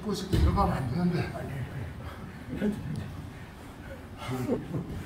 찍고 싶게 들어가면 안 되는데. 개기